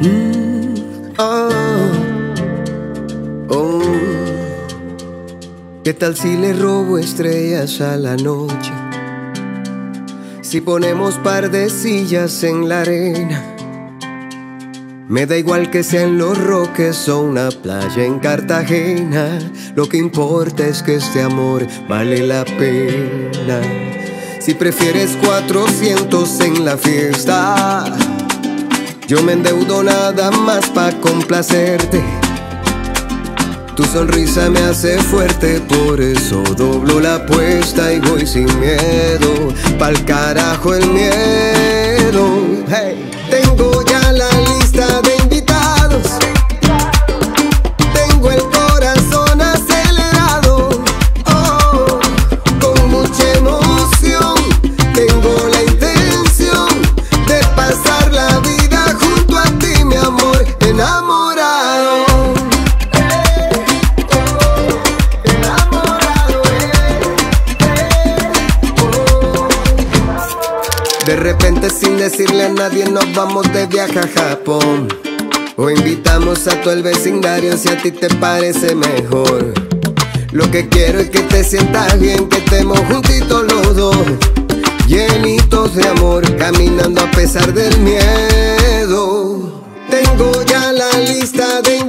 Mm, oh, oh. ¿Qué tal si le robo estrellas a la noche? Si ponemos par de sillas en la arena. Me da igual que sean los roques o una playa en Cartagena. Lo que importa es que este amor vale la pena. Si prefieres 400 en la fiesta, yo me endeudo nada más para complacerte. Tu sonrisa me hace fuerte, por eso doblo la apuesta y voy sin miedo. Pa'l carajo el miedo. Hey, tengo ya la De repente sin decirle a nadie nos vamos de viaje a Japón. O invitamos a todo el vecindario si a ti te parece mejor. Lo que quiero es que te sientas bien, que estemos juntitos los dos Llenitos de amor, caminando a pesar del miedo. Tengo ya la lista de